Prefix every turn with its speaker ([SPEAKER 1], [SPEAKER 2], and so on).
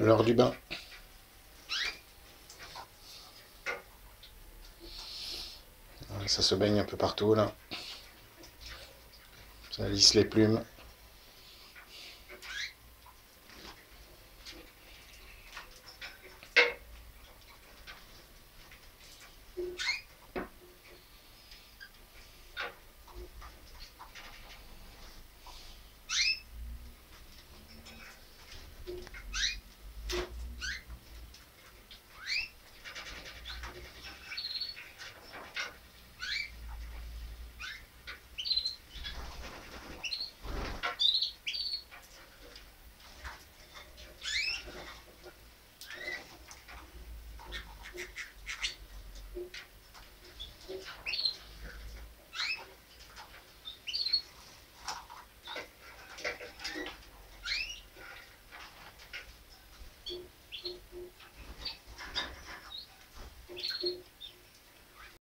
[SPEAKER 1] L'heure du bain. Ah, ça se baigne un peu partout là. Ça lisse les plumes.